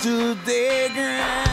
Stood their ground.